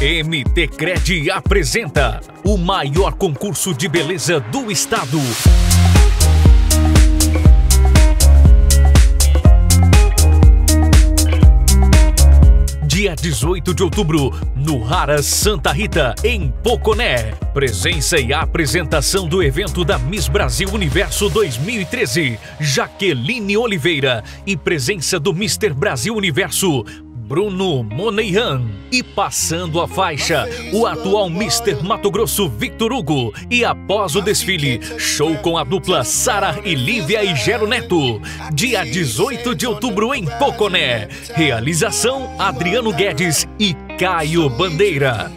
MT Cred apresenta o maior concurso de beleza do estado. Dia 18 de outubro, no Rara Santa Rita, em Poconé. Presença e apresentação do evento da Miss Brasil Universo 2013, Jaqueline Oliveira. E presença do Mr. Brasil Universo, Bruno Moneian. E passando a faixa, o atual Mr. Mato Grosso Victor Hugo. E após o desfile, show com a dupla Sara e Lívia e Gero Neto. Dia 18 de outubro em Poconé. Realização Adriano Guedes e Caio Bandeira.